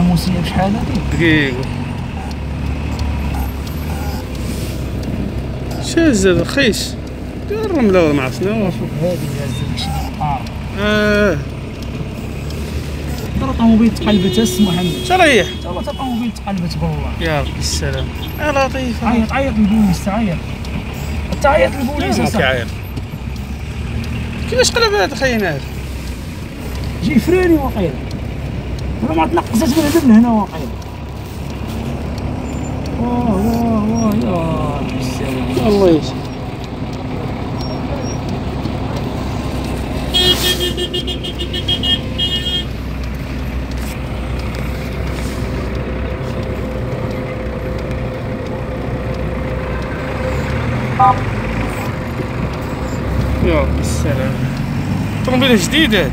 كاينة موسيه بشحال هادي دقيقة. شاز هذا خيس الرملة ولا ما عرفت شنو هادي آه. ترى طوموبيل تقلبت اس محمد شريح تا طوموبيل تقلبت بالله يا ربي السلام. يا لطيف. عيط عيط للبوليس تعيط تعيط للبوليس ما أصاحبي. كيعيط كيفاش قلب هذا خينا هذا جي فراني ولا ما تنقصت من هنا من هنا واقيلا واه واه واه يا الله يسلمك. يا السلام. طوموبيله جديد هذا